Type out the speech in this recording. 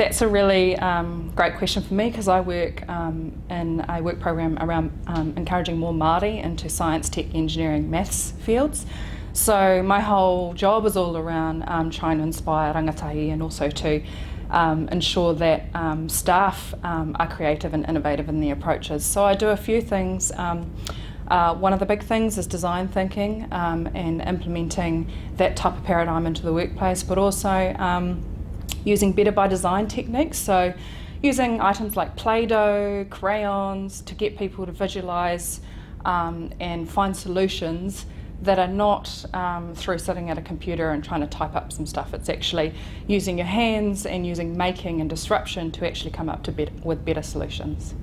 That's a really um, great question for me because I work um, in a work program around um, encouraging more Māori into science, tech, engineering, maths fields. So my whole job is all around um, trying to inspire rangatahi and also to um, ensure that um, staff are creative and innovative in their approaches. So I do a few things. Uh, one of the big things is design thinking and implementing that type of paradigm into the workplace, but also using better by design techniques. So, using items like Play Doh, crayons to get people to visualize um, and find solutions that are not um, through sitting at a computer and trying to type up some stuff. It's actually using your hands and using making and disruption to actually come up to with better solutions.